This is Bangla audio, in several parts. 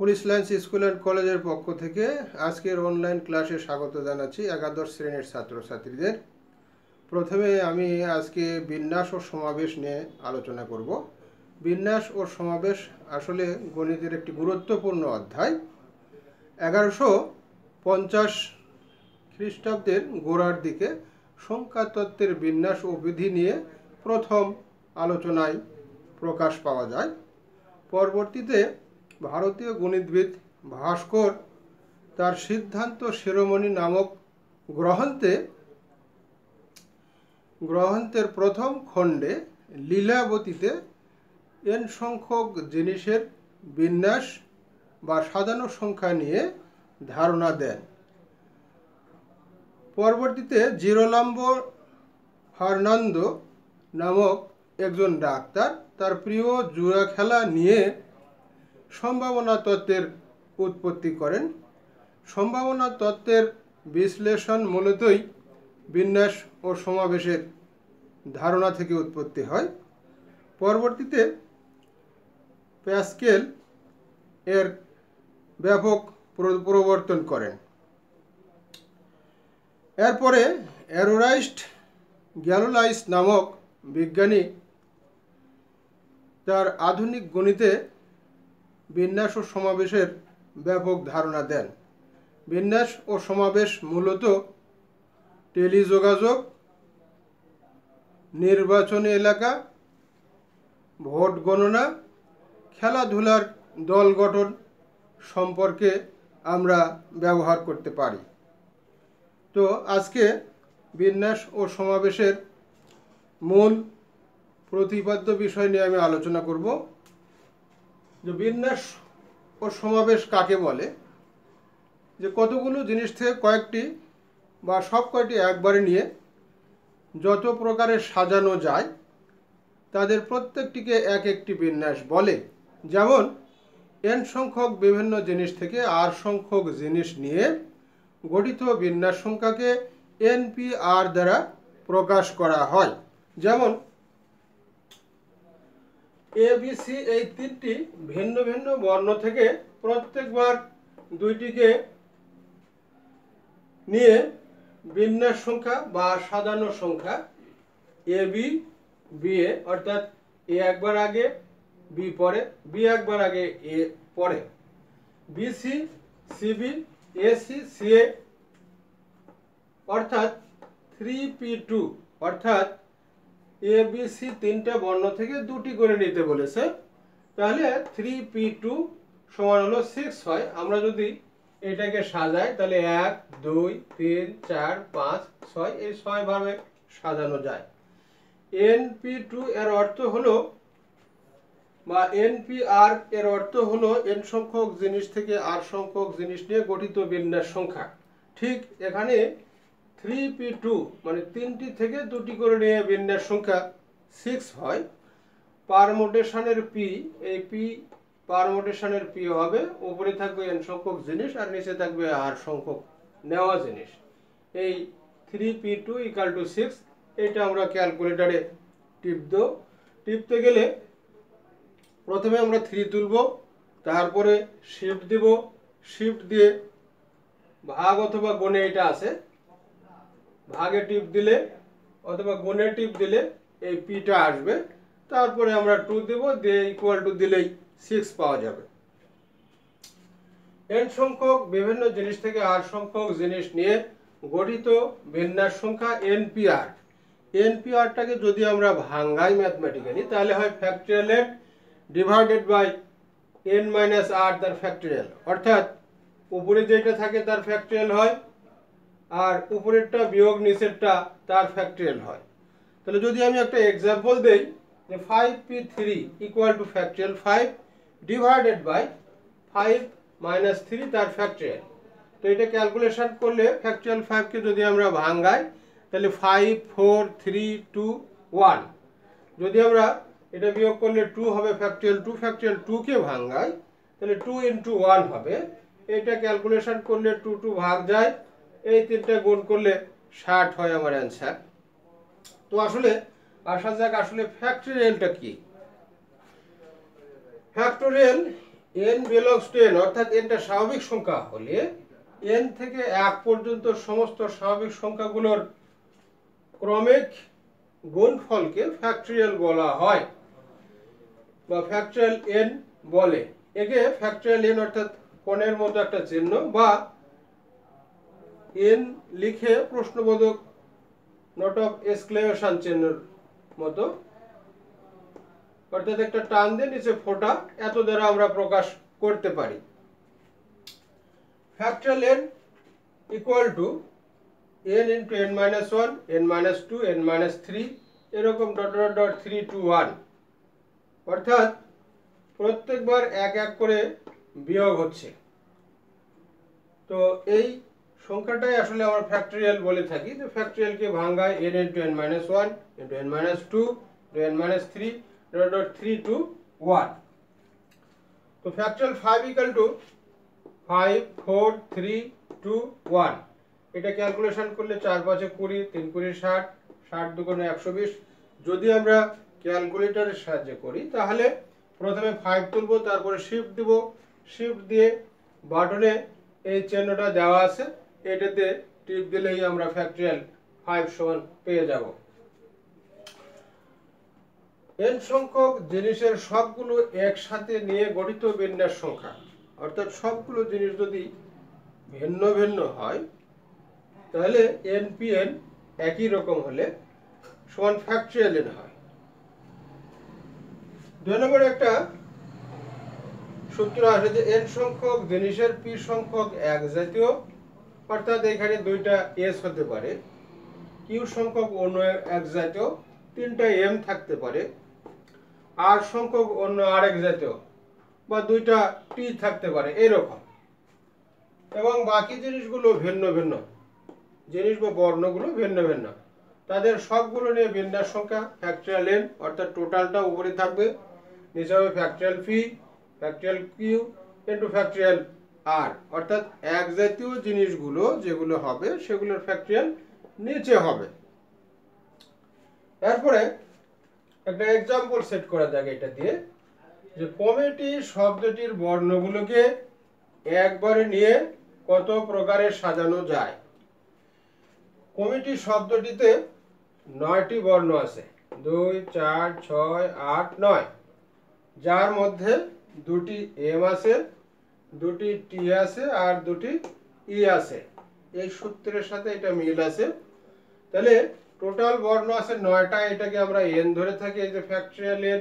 পুলিশ লাইন্স স্কুল অ্যান্ড কলেজের পক্ষ থেকে আজকের অনলাইন ক্লাসে স্বাগত জানাচ্ছি একাদশ শ্রেণির ছাত্রছাত্রীদের। প্রথমে আমি আজকে বিন্যাস ও সমাবেশ নিয়ে আলোচনা করব। বিন্যাস ও সমাবেশ আসলে গণিতের একটি গুরুত্বপূর্ণ অধ্যায়। এগারোশো পঞ্চাশ খ্রিস্টাব্দের গোড়ার দিকে সংখ্যা তত্ত্বের বিন্যাস ও বিধি নিয়ে প্রথম আলোচনায় প্রকাশ পাওয়া যায়। পরবর্তীতে ভারতীয় গণিতবিদ ভাস্কর তার সিদ্ধান্ত শিরোমণি নামক গ্রন্থে গ্রহন্তের প্রথম খণ্ডে লীলাবতীতে এন সংখ্যক জিনিসের বিন্যাস বা সাজানো সংখ্যা নিয়ে ধারণা দেন। পরবর্তীতে জিরোলাম্বো ফার্নান্দো নামক একজন ডাক্তার তার প্রিয় জুয়া খেলা নিয়ে সম্ভাবনা তত্ত্বের উৎপত্তি করেন। সম্ভাবনা তত্ত্বের বিশ্লেষণ মূলতই বিন্যাস ও সমাবেশের ধারণা থেকে উৎপত্তি হয়। পরবর্তীতে প্যাসকেল এর ব্যাপক প্রবর্তন করেন। এরপরে অ্যারোরাইস্ট গ্যালোলাইস নামক বিজ্ঞানী তার আধুনিক গণিতে বিন্যাস ও সমাবেশের ব্যাপক ধারণা দেন। বিন্যাস ও সমাবেশ মূলত টেলিযোগাযোগ, নির্বাচনী এলাকা, ভোট গণনা, খেলাধুলার দল গঠন সম্পর্কে আমরা ব্যবহার করতে পারি। তো আজকে বিন্যাস ও সমাবেশের মূল প্রতিপাদ্য বিষয় নিয়ে আমি আলোচনা করব। যে বিন্যাস ও সমাবেশ কাকে বলে? যে কতগুলো জিনিস থেকে কয়েকটি বা সব কয়টি একবারে নিয়ে যত প্রকারের সাজানো যায়, তাদের প্রত্যেকটিকে এক একটি বিন্যাস বলে। যেমন এন সংখ্যক বিভিন্ন জিনিস থেকে আর সংখ্যক জিনিস নিয়ে গঠিত বিন্যাস সংখ্যাকে এনপিআর দ্বারা প্রকাশ করা হয়। যেমন এ বি সি এই তিনটি ভিন্ন ভিন্ন বর্ণ থেকে প্রত্যেকবার দুইটিকে নিয়ে বিন্যাস সংখ্যা বা সাজানো সংখ্যা এ বি বি এ, অর্থাৎ এ একবার আগে বি পরে বি একবার আগে এ পরে। বিসি সিবি এসি সিএ অর্থাৎ থ্রি পি টু অর্থাৎ এ বি সি তিনটা বর্ণ থেকে দুটি করে নিতে বলেছে। তাহলে থ্রি পি টু সমান হলো সিক্স হয়। আমরা যদি এটাকে সাজাই, তাহলে এক, দুই, তিন, চার, পাঁচ, ছয়, এই ছয় ভাবে সাজানো যায়। এন পি টু এর অর্থ হলো, বা এনপিআর এর অর্থ হলো এন সংখ্যক জিনিস থেকে আর সংখ্যক জিনিস নিয়ে গঠিত বিন্যাস সংখ্যা। ঠিক এখানে থ্রি পি টু মানে তিনটি থেকে দুটি করে নিয়ে বিন্যাস সংখ্যা সিক্স হয় পারমোটেশনের পি এই পি পারমোটেশনের পি হবে, উপরে থাকবে এন সংখ্যক জিনিস আর নিচে থাকবে আর সংখ্যক নেওয়া জিনিস। এই three P two equal to six এটা আমরা ক্যালকুলেটারে টিপদ টিপতে গেলে প্রথমে আমরা থ্রি তুলব, তারপরে শিফট দিব। শিফট দিয়ে ভাগ অথবা গনে এটা আছে ভাগে টিপ দিলে অথবা গুণে টিপ দিলে এই পিটা আসবে। তারপরে আমরা টু দেব, দিয়ে ইকুয়াল টু দিলেই সিক্স পাওয়া যাবে। এন সংখ্যক বিভিন্ন জিনিস থেকে আর সংখ্যক জিনিস নিয়ে গঠিত বিন্যাস সংখ্যা এনপিআর এনপিআরটাকে যদি আমরা ভাঙ্গাই ম্যাথমেটিক্যালি তাহলে হয় ফ্যাক্টরিয়ালের divided by N minus R তার ফ্যাক্টরিয়াল অর্থাৎ উপরে যেটা থাকে তার ফ্যাক্টরিয়াল হয় আর উপরেরটা বিয়োগ, নিচেরটা তার ফ্যাক্টরিয়াল হয়। তাহলে যদি আমি একটা এক্সাম্পল দেই, যে five P three equal to factorial five divided by five minus three তার ফ্যাক্টরিয়াল তো এটা ক্যালকুলেশন করলে ফ্যাক্টরিয়াল ফাইভকে যদি আমরা ভাঙ্গাই, তাহলে five four three two one যদি আমরা এটা বিয়োগ করলে টু হবে ফ্যাক্টরিয়াল টু ফ্যাক্টরিয়াল টুকে ভাঙ্গাই, তাহলে টু ইন্টু ওয়ান হবে। এটা ক্যালকুলেশন করলে টু টু ভাগ যায় এই তিনটা গুণ করলে ষাট হয় আমার অ্যান্সার তো আসলে আসা যাক আসলে ফ্যাক্টরিয়ালটা কি? Factorial N belongs to N অর্থাৎ এনটা স্বাভাবিক সংখ্যা হলে এন থেকে এক পর্যন্ত সমস্ত স্বাভাবিক সংখ্যাগুলোর ক্রমিক গুণফলকে ফ্যাক্টরিয়াল বলা হয় বা ফ্যাক্টরিয়াল এন বলে। একে ফ্যাক্টরিয়াল এন অর্থাৎ কোণের মতো একটা চিহ্ন বা এন লিখে প্রশ্নবোধক নোট অফ এক্সক্লেমেশন চিহ্নের মতো। অর্থাৎ একটা টান দিয়ে নিচে ফোটা, এত দ্বারা আমরা প্রকাশ করতে পারি। Factorial N equal to N into N minus one N minus two N minus three এরকম dot dot dot three two one অর্থাৎ প্রত্যেকবার এক এক করে বিয়োগ হচ্ছে। তো এই সংখ্যাটাই আসলে আমরা ফ্যাক্টরিয়াল বলে থাকি। যে ফ্যাক্টরিয়ালকে ভাঙ্গায় N into N minus one into N minus two into N minus three three two one তো factorial five equal to five four three two one এটা ক্যালকুলেশন করলে চার পাঁচে কুড়ি, তিন কুড়ি ষাট ষাট দুগুণে একশো বিশ। যদি আমরা ক্যালকুলেটরের সাহায্যে করি, তাহলে প্রথমে ফাইভ তুলবো, তারপরে শিফট দিব। শিফট দিয়ে বাটনে এই চিহ্নটা দেওয়া আছে। এটাতে টিপ দিলেই আমরা ফ্যাক্টরিয়াল ফাইভ সমান পেয়ে যাব। এন সংখ্যক জিনিসের সবগুলো একসাথে নিয়ে গঠিত বিন্যাস সংখ্যা। অর্থাৎ সবগুলো জিনিস যদি ভিন্ন ভিন্ন হয়, তাহলে এন পি এনপিএন একই রকম হলে সমান ফ্যাক্টরিয়াল এন হয়। দুই নম্বর একটা সূত্র আছে যে এন সংখ্যক জিনিসের পি সংখ্যক এক জাতীয় অর্থাৎ এখানে দুইটা এস হতে পারে কিউ সংখ্যক অন্য এক জাতীয়, তিনটা এম থাকতে পারে আর সংখ্যক অন্য আরেক জাতীয়, বা দুইটা টি থাকতে পারে, এরকম। এবং বাকি জিনিসগুলো ভিন্ন ভিন্ন, জিনিস বা বর্ণগুলো ভিন্ন ভিন্ন। তাদের সবগুলো নিয়ে বিন্যাস সংখ্যা ফ্যাক্টরিয়াল এন অর্থাৎ টোটালটা উপরে থাকবে, নিচে হবে factorial P factorial Q into factorial R, অর্থাৎ এক জাতীয় জিনিসগুলো যেগুলো হবে, সেগুলোর ফ্যাক্টরিয়াল নিচে হবে। তারপরে একটা এক্সাম্পল সেট করা যাক এটা দিয়ে, যে কমিটি শব্দটির বর্ণগুলোকে একবারে নিয়ে কত প্রকারে সাজানো যায়। কমিটি শব্দটিতে নয়টি বর্ণ আছে, দুই, চার, ছয়, আট, নয়, যার মধ্যে দুটি এম আছে দুটি টি আছে আর দুটি ই আছে। এই সূত্রের সাথে এটা মিল আছে। তাহলে টোটাল বর্ণ আছে নয়টা, এটাকে আমরা এন ধরে থাকি, এই যে ফ্যাক্টরিয়াল এন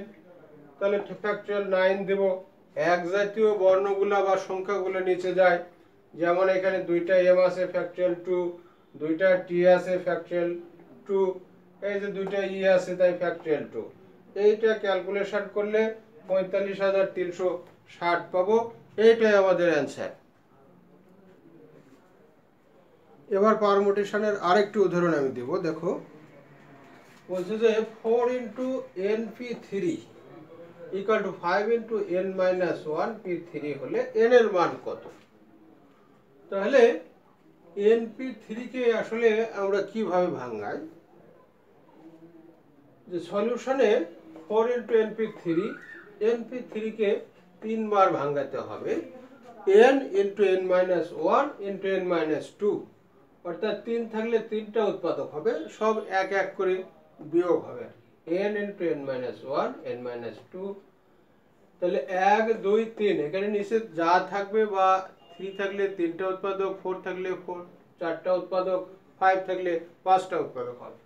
তাহলে ফ্যাক্টরিয়াল নাইন দেব। এক জাতীয় বর্ণগুলো বা সংখ্যাগুলো নিচে যায়। যেমন এখানে দুইটা এম আছে ফ্যাক্টরিয়াল টু দুইটা টি আছে ফ্যাক্টরিয়াল টু এই যে দুইটা ই আছে, তাই ফ্যাক্টরিয়াল টু এইটা ক্যালকুলেশন করলে পঁয়তাল্লিশ হাজার তিনশো ষাট পাবো। এইটাই আমাদের অ্যান্সার এবার পারমোটেশনের আরেকটি উদাহরণ আমি দেব, দেখো। বলছে যে four into N P three equal to five into N minus one P three হলে এন এর মান কত? তাহলে এন পি থ্রিকে আসলে আমরা কীভাবে ভাঙাই? যে সলিউশনে four into N P three N P থ্রিকে তিনবার ভাঙাতে হবে। N into N minus one into N minus two অর্থাৎ তিন থাকলে তিনটা উৎপাদক হবে, সব এক এক করে বিয়োগ হবে। N into N minus one N minus two তাহলে এক, দুই, তিন, এখানে নিচে যা থাকবে বা থ্রি থাকলে তিনটা উৎপাদক ফোর থাকলে ফোর চারটা উৎপাদক ফাইভ থাকলে পাঁচটা উৎপাদক হবে।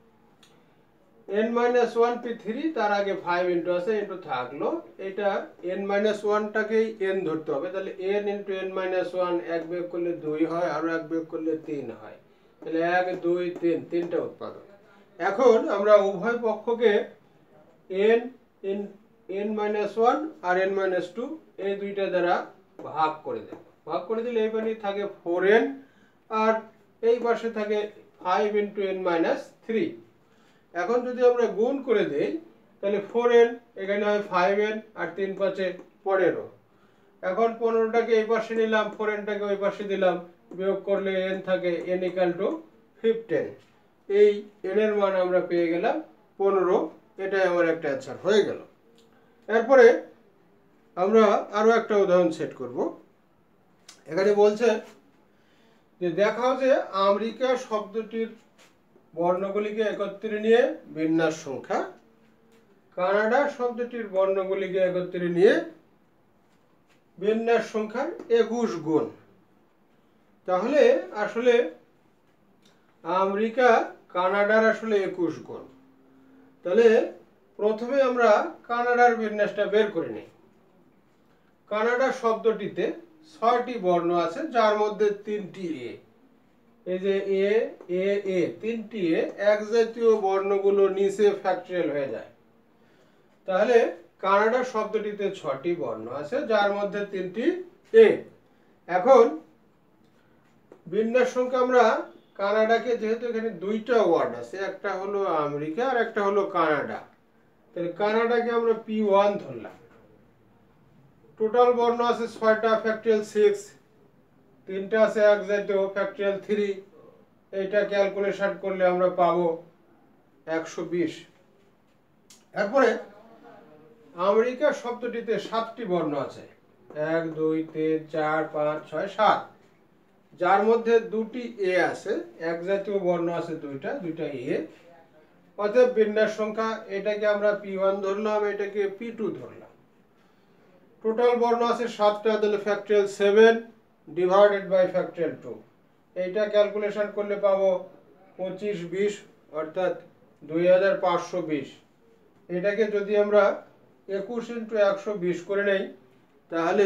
N minus one P three তার আগে ফাইভ ইন্টু আছে ইন্টু থাকল। এটা এন মাইনাস ওয়ানটাকেই এন ধরতে হবে। তাহলে N into N minus one এক বিয়োগ করলে দুই হয়, আরও এক বিয়োগ করলে তিন হয়। তাহলে এক, দুই, তিন, তিনটা উৎপাদক। এখন আমরা উভয় পক্ষকে n n n minus one আর এন মাইনাস টু এই দুইটা দ্বারা ভাগ করে দেব। ভাগ করে দিলে এই পানি থাকে ফোর এন আর এই পাশে থাকে five into n minus three এখন যদি আমরা গুণ করে দেই, তাহলে ফোর এন এখানে হয় ফাইভ এন আর তিন পাঁচে পনেরো। এখন পনেরোটাকে এই পাশে নিলাম ফোর এনটাকে ওই পাশে দিলাম, বিয়োগ করলে এন থাকে এন ইকাল টু ফিফটেন এই এনের মান আমরা পেয়ে গেলাম পনেরো, এটাই আমার একটা অ্যান্সার হয়ে গেল। এরপরে আমরা আরও একটা উদাহরণ সেট করব। এখানে বলছে যে, দেখাও যে আমেরিকা শব্দটির বর্ণগুলিকে একত্রে নিয়ে বিন্যাস সংখ্যা। কানাডা শব্দটির বর্ণগুলিকে একত্রে নিয়ে বিন্যাস সংখ্যার একুশ গুণ। তাহলে আসলে আমেরিকা, কানাডার আসলে একুশ গুণ। তাহলে প্রথমে আমরা কানাডার বিন্যাসটা বের করে নিই। কানাডা শব্দটিতে ছয়টি বর্ণ আছে, যার মধ্যে তিনটি এ। এই যে এ এ এ, তিনটি এ, এক জাতীয় বর্ণগুলো নিচে ফ্যাক্টরিয়াল হয়ে যায়। তাহলে কানাডা শব্দটিতে ছটি বর্ণ আছে, যার মধ্যে তিনটি এ। এখন বিন্যাস সংখ্যা আমরা কানাডাকে, যেহেতু এখানে দুইটা ওয়ার্ড আছে, একটা হলো আমেরিকা আর একটা হলো কানাডা। তাহলে কানাডাকে আমরা পি ওয়ান ধরলাম। টোটাল বর্ণ আছে ছয়টা ফ্যাক্টরিয়াল সিক্স তিনটা আছে এক জাতীয় ফ্যাক্টরিয়াল থ্রি এইটা ক্যালকুলেশন করলে আমরা পাবো একশো বিশ। এরপরে আমেরিকা শব্দটিতে সাতটি বর্ণ আছে। এক, দুই, তিন, চার, পাঁচ, ছয়, সাত। যার মধ্যে দুটি এ আছে, এক জাতীয় বর্ণ আছে দুইটা দুইটা এ। অতএব বিন্যাস সংখ্যা, এটাকে আমরা পি ওয়ান ধরলাম, এটাকে পি টু ধরলাম। টোটাল বর্ণ আছে সাতটা, তাহলে factorial seven divided by factorial two এইটা ক্যালকুলেশন করলে পাবো পঁচিশ বিশ, অর্থাৎ দুই হাজার পাঁচশো বিশ। এটাকে যদি আমরা একুশ ইন্টু একশো বিশ করে নেই, তাহলে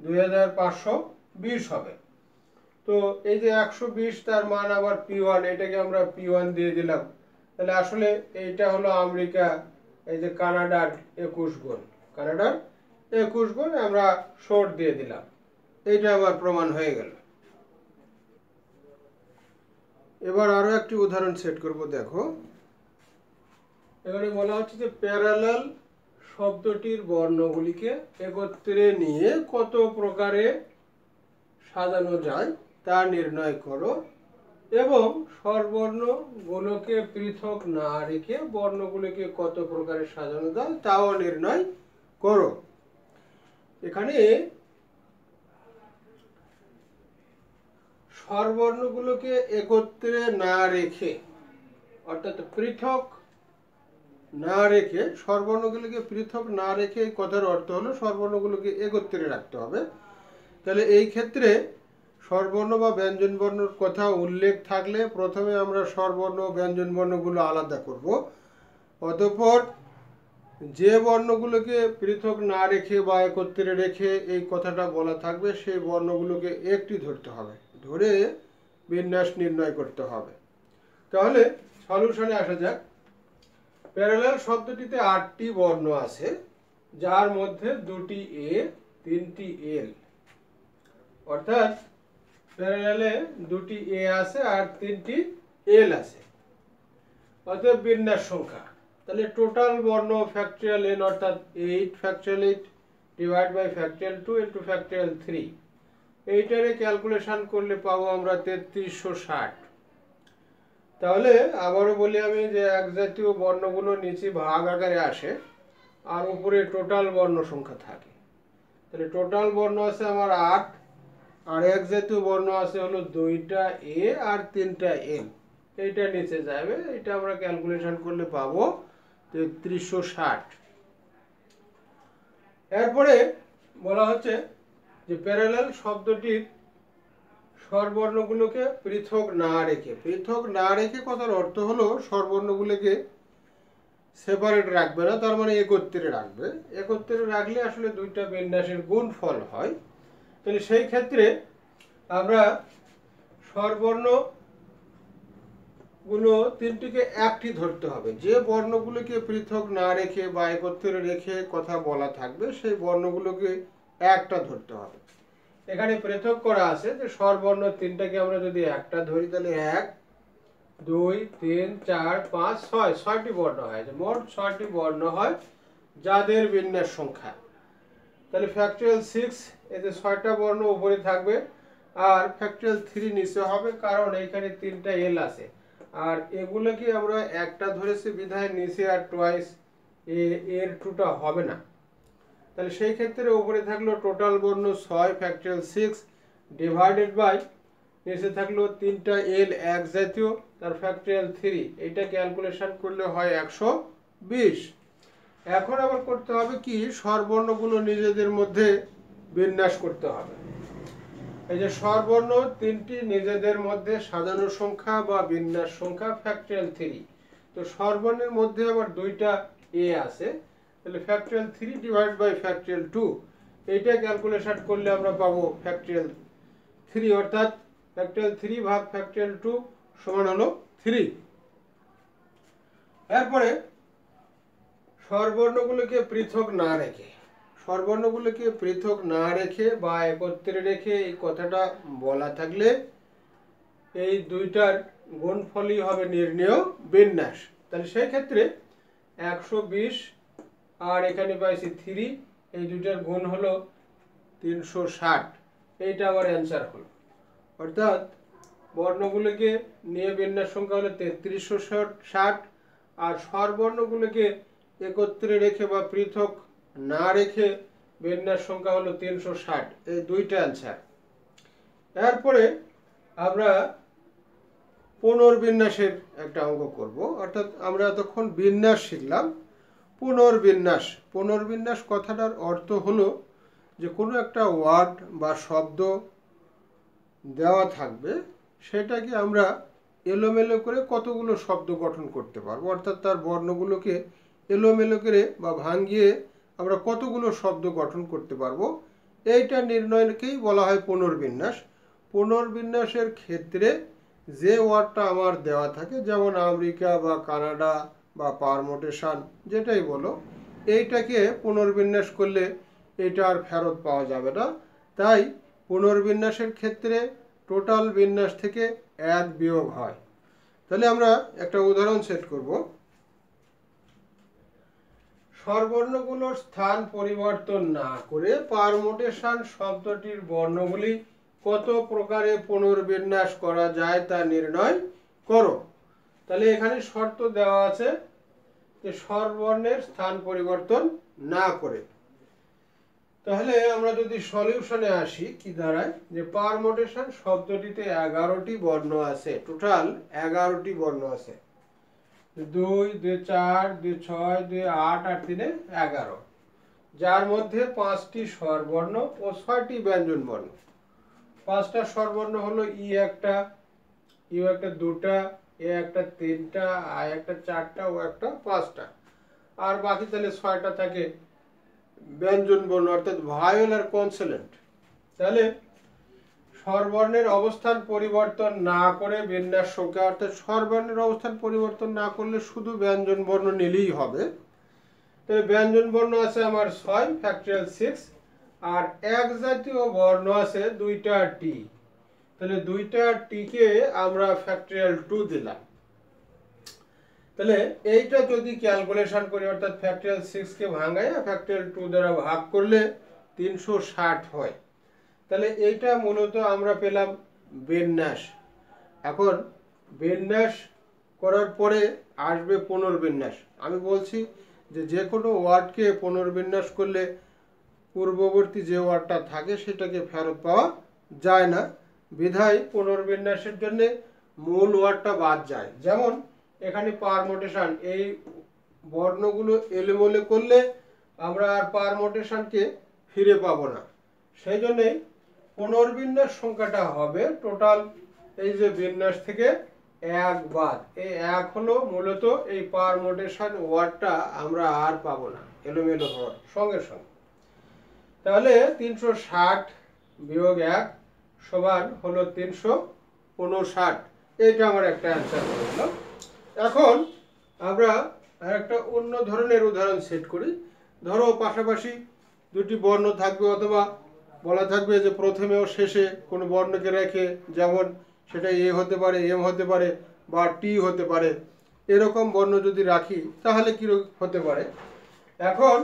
দুই হাজার পাঁচশো বিশ হবে। তো এই যে একশো বিশ, তার মান আবার পি ওয়ান, এটাকে আমরা পি ওয়ান দিয়ে দিলাম। তাহলে আসলে এইটা হলো আমেরিকা, এই যে কানাডার একুশ গুণ। কানাডার একুশ গুণ আমরা শোট দিয়ে দিলাম। এইটা আবার প্রমাণ হয়ে গেল। এবার আরও একটি উদাহরণ সেট করব, দেখো। এখানে বলা হচ্ছে যে প্যারালাল শব্দটির বর্ণগুলিকে একত্রে নিয়ে কত প্রকারে সাজানো যায় তা নির্ণয় করো এবং স্বরবর্ণগুলোকে পৃথক না রেখে বর্ণগুলিকে কত প্রকারে সাজানো যায় তাও নির্ণয় করো। এখানে স্বরবর্ণগুলোকে একত্রে না রেখে, অর্থাৎ পৃথক না রেখে, স্বরবর্ণগুলোকে পৃথক না রেখে এই কথার অর্থ হলো স্বরবর্ণগুলোকে একত্রে রাখতে হবে। তাহলে এই ক্ষেত্রে স্বরবর্ণ বা ব্যঞ্জনবর্ণর কথা উল্লেখ থাকলে প্রথমে আমরা স্বরবর্ণ, ব্যঞ্জনবর্ণগুলো আলাদা করব। অতঃপর যে বর্ণগুলোকে পৃথক না রেখে বা একত্রে রেখে এই কথাটা বলা থাকবে, সেই বর্ণগুলোকে একটি ধরতে হবে। ধরে বিন্যাস নির্ণয় করতে হবে। তাহলে সলিউশনে আসা যাক। প্যারালাল শব্দটিতে আটটি বর্ণ আছে, যার মধ্যে দুটি এ তিনটি এল অর্থাৎ প্যারালালে দুটি এ আছে আর তিনটি এল আছে। অর্থাৎ বিন্যাস সংখ্যা। তাহলে টোটাল বর্ণ ফ্যাক্টরিয়াল এন অর্থাৎ eight factorial eight divide by factorial two into factorial three এইটারে ক্যালকুলেশন করলে পাবো আমরা তেত্রিশশো ষাট। তাহলে আবারও বলি আমি যে এক জাতীয় বর্ণগুলো নিচে ভাগ আকারে আসে, আর উপরে টোটাল বর্ণ সংখ্যা থাকে। তাহলে টোটাল বর্ণ আছে আমার আট, আর এক জাতীয় বর্ণ আছে হলো দুইটা এ আর তিনটা এন এইটা নিচে যাবে এটা আমরা ক্যালকুলেশন করলে পাবো তেত্রিশশো ষাট। এরপরে বলা হচ্ছে যে প্যারালাল শব্দটির স্বরবর্ণগুলোকে পৃথক না রেখে, পৃথক না রেখে কথার অর্থ হলো স্বরবর্ণগুলোকে সেপারেট রাখবে না, তার মানে একত্রে রাখবে। একত্রে রাখলে আসলে দুইটা বিন্যাসের গুণ ফল হয়। তাহলে সেই ক্ষেত্রে আমরা স্বরবর্ণগুলো তিনটিকে একটি ধরতে হবে। যে বর্ণগুলোকে পৃথক না রেখে বা একত্রে রেখে কথা বলা থাকবে, সেই বর্ণগুলোকে একটা ধরতে হবে। এখানে পৃথক করা আছে যে স্বরবর্ণ তিনটাকে আমরা যদি একটা ধরি তাহলে এক, দুই, তিন, চার, পাঁচ, ছয়, ছয়টি বর্ণ হয়। মোট ছয়টি বর্ণ হয় যাদের বিন্যাস সংখ্যা। তাহলে ফ্যাক্টরিয়াল সিক্স এতে ছয়টা বর্ণ উপরে থাকবে, আর ফ্যাক্টরিয়াল থ্রি নিচে হবে, কারণ এইখানে তিনটা এল আছে। আর এগুলোকে আমরা একটা ধরেছি বিধায় নিচে আর টোয়াইস এ, এর টুটা হবে না। তাহলে সেই ক্ষেত্রে উপরে থাকল টোটাল বর্ণ ছয় ফ্যাক্টরিয়াল সিক্স ডিভাইডেড বাই নিচে থাকল তিনটা এল এক জাতীয়, তার ফ্যাক্টরিয়াল থ্রি এইটা ক্যালকুলেশন করলে হয় একশো বিশ। এখন আবার করতে হবে কি, স্বরবর্ণগুলো নিজেদের মধ্যে বিন্যাস করতে হবে। এই যে স্বরবর্ণ তিনটি নিজেদের মধ্যে সাজানো সংখ্যা বা বিন্যাস সংখ্যা ফ্যাক্টরিয়াল থ্রি তো স্বরবর্ণের মধ্যে আবার দুইটা এ আছে তাহলে factorial three divide by factorial two এইটা ক্যালকুলেশন করলে আমরা পাবো ফ্যাক্টরিয়াল থ্রি অর্থাৎ ফ্যাক্টরিয়াল থ্রি ভাগ ফ্যাক্টরিয়াল টু সমান হলো থ্রি এরপরে স্বরবর্ণগুলোকে পৃথক না রেখে, স্বরবর্ণগুলোকে পৃথক না রেখে বা একত্রে রেখে এই কথাটা বলা থাকলে এই দুইটার গুণফলই হবে নির্ণেয় বিন্যাস। তাহলে সেই ক্ষেত্রে একশো বিশ আর এখানে পাইছি থ্রি এই দুইটার গুণ হলো তিনশো ষাট। এইটা আমার অ্যান্সার হলো। অর্থাৎ বর্ণগুলোকে নিয়ে বিন্যাস সংখ্যা হলো তেত্রিশশো ষাট, আর স্বরবর্ণগুলোকে একত্রে রেখে বা পৃথক না রেখে বিন্যাস সংখ্যা হলো তিনশো ষাট। এই দুইটা অ্যান্সার এরপরে আমরা পুনর্বিন্যাসের একটা অঙ্ক করব। অর্থাৎ আমরা এতক্ষণ বিন্যাস শিখলাম। পুনর্বিন্যাস। পুনর্বিন্যাস কথাটার অর্থ হলো যে কোনো একটা ওয়ার্ড বা শব্দ দেওয়া থাকবে, সেটাকে আমরা এলোমেলো করে কতগুলো শব্দ গঠন করতে পারব। অর্থাৎ তার বর্ণগুলোকে এলোমেলো করে বা ভাঙ্গিয়ে আমরা কতগুলো শব্দ গঠন করতে পারব, এইটা নির্ণয়কেই বলা হয় পুনর্বিন্যাস। পুনর্বিন্যাসের ক্ষেত্রে যে ওয়ার্ডটা আমার দেওয়া থাকে, যেমন আমেরিকা বা কানাডা বা পারমোটেশন যেটাই বলো, এইটাকে পুনর্বিন্যাস করলে এটা আর ফেরত পাওয়া যাবে না। তাই পুনর্বিন্যাসের ক্ষেত্রে টোটাল বিন্যাস থেকে এক বিয়োগ হয়। তাহলে আমরা একটা উদাহরণ সেট করব। স্বরবর্ণগুলোর স্থান পরিবর্তন না করে পারমোটেশন শব্দটির বর্ণগুলি কত প্রকারে পুনর্বিন্যাস করা যায় তা নির্ণয় করো। তাহলে এখানে শর্ত দেওয়া আছে যে স্বরবর্ণের স্থান পরিবর্তন না করে। তাহলে আমরা যদি সলিউশনে আসি, কি দাঁড়ায়? যে পারমোটেশন শব্দটিতে এগারোটি বর্ণ আছে। টোটাল এগারোটি বর্ণ আছে। দুই দুই, চার, দুই, ছয়, দুই, আট আর তিনে এগারো। যার মধ্যে পাঁচটি স্বরবর্ণ ও ছয়টি ব্যঞ্জন বর্ণ। পাঁচটা স্বরবর্ণ হলো ই একটা, ইউ একটা দুটা এ একটা তিনটা আর একটা চারটা, ও একটা পাঁচটা। আর বাকি তাহলে ছয়টা থাকে ব্যঞ্জন বর্ণ, অর্থাৎ ভায়োল আর কনসোলেন্ট। তাহলে স্বরবর্ণের অবস্থান পরিবর্তন না করে বিন্যাস সংখ্যা, অর্থাৎ স্বরবর্ণের অবস্থান পরিবর্তন না করলে শুধু ব্যঞ্জন বর্ণ নিলেই হবে। তবে ব্যঞ্জন বর্ণ আছে আমার ছয় ফ্যাক্টরিয়াল সিক্স আর এক জাতীয় বর্ণ আছে দুইটা টি। তাহলে দুইটা টিকে আমরা ফ্যাক্টরিয়াল টু দিলাম। তাহলে এইটা যদি ক্যালকুলেশন করি, অর্থাৎ ফ্যাক্টরিয়াল সিক্সকে ভাঙায় ফ্যাক্টরিয়াল টু দ্বারা ভাগ করলে তিনশো ষাট হয়। তাহলে এইটা মূলত আমরা পেলাম বিন্যাস। এখন বিন্যাস করার পরে আসবে পুনর্বিন্যাস। আমি বলছি যে যে কোনো ওয়ার্ডকে পুনর্বিন্যাস করলে পূর্ববর্তী যে ওয়ার্ডটা থাকে, সেটাকে ফেরত পাওয়া যায় না। বিধায় পুনর্বিন্যাসের জন্য মূল ওয়ার্ডটা বাদ যায়। যেমন, এখানে পারমোটেশন এই বর্ণগুলো এলোমেলো করলে আমরা আর পারমোটেশনকে ফিরে পাবো না। সেই জন্যেই পুনর্বিন্যাস সংখ্যাটা হবে টোটাল এই যে বিন্যাস থেকে এক বাদ। এই এক হলো মূলত এই পারমোটেশন ওয়ার্ডটা আমরা আর পাবো না, এলোমেলো হওয়ার সঙ্গে সঙ্গে। তাহলে তিনশো ষাট বিয়োগ এক সমান হলো তিনশো উনষাট। এইটা আমার একটা অ্যান্সার হয়ে গেল। এখন আমরা একটা অন্য ধরনের উদাহরণ সেট করি। ধরো পাশাপাশি দুটি বর্ণ থাকবে অথবা বলা থাকবে যে প্রথমে ও শেষে কোনো বর্ণকে রেখে যেমন সেটা এ হতে পারে, এম হতে পারে বা টি হতে পারে। এরকম বর্ণ যদি রাখি তাহলে কি হতে পারে? এখন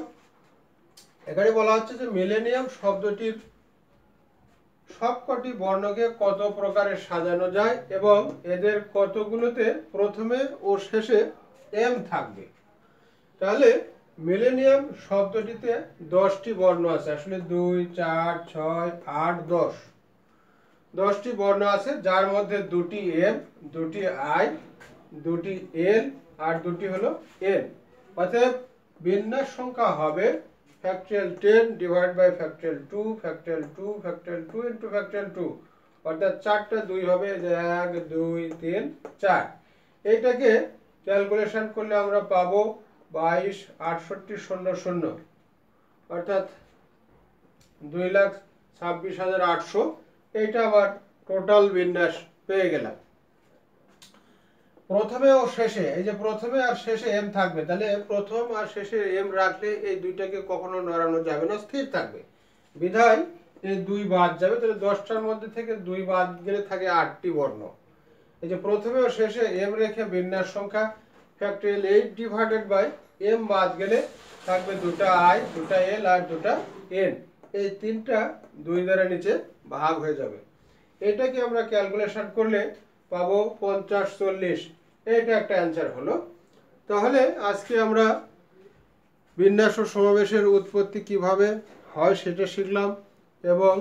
এখানে বলা হচ্ছে যে মিলেনিয়াম শব্দটির সবকটি বর্ণকে কত প্রকারে সাজানো যায় এবং এদের কতগুলোতে প্রথমে ও শেষে এম থাকবে? তাহলে মিলেনিয়াম শব্দটিতে দশটি বর্ণ আছে। আসলে দুই, চার, ছয়, আট, দশ। দশটি বর্ণ আছে, যার মধ্যে দুটি এম দুটি আই দুটি এল আর দুটি হলো এন অতএব বিন্যাস সংখ্যা হবে factorial ten divide by factorial two factorial two factorial two into factorial two অর্থাৎ চারটা দুই হবে এক, দুই, তিন, চার। এইটাকে ক্যালকুলেশন করলে আমরা পাবো বাইশ, আটষট্টি, শূন্য শূন্য। অর্থাৎ দুই লাখ ছাব্বিশ হাজার আটশো। এইটা আবার টোটাল বিন্যাস পেয়ে গেলাম। প্রথমে ও শেষে, এই যে প্রথমে আর শেষে এম থাকবে, তাহলে প্রথম আর শেষে এম রাখলে এই দুইটাকে কখনো নড়ানো যাবে না, স্থির থাকবে। বিধায় এই দুই বাদ যাবে, তাহলে দশটার মধ্যে থেকে দুই বাদ গেলে থাকে আটটি বর্ণ। এই যে প্রথমে ও শেষে এম রেখে বিন্যাস সংখ্যা factorial eight divided by M বাদ গেলে থাকবে দুটা আই দুটা এল আর দুটা এন এই তিনটা দুই দ্বারা নিচে ভাগ হয়ে যাবে। এটাকে আমরা ক্যালকুলেশন করলে পাবো পঞ্চাশ চল্লিশ। এটা একটা অ্যান্সার হলো। তাহলে আজকে আমরা বিন্যাস ও সমাবেশের উৎপত্তি কীভাবে হয় সেটা শিখলাম এবং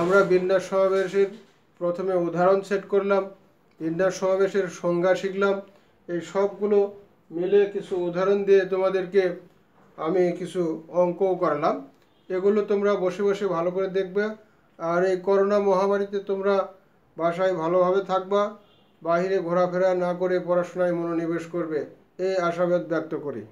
আমরা বিন্যাস সমাবেশের প্রথমে উদাহরণ সেট করলাম, বিন্যাস সমাবেশের সংজ্ঞা শিখলাম। এই সবগুলো মিলে কিছু উদাহরণ দিয়ে তোমাদেরকে আমি কিছু অঙ্কও করালাম। এগুলো তোমরা বসে বসে ভালো করে দেখবে। আর এই করোনা মহামারীতে তোমরা বাসায় ভালোভাবে থাকবা। বাইরে ঘোরাফেরা না করে পড়াশোনায় মনোনিবেশ করবে এই আশাবাদ ব্যক্ত করি।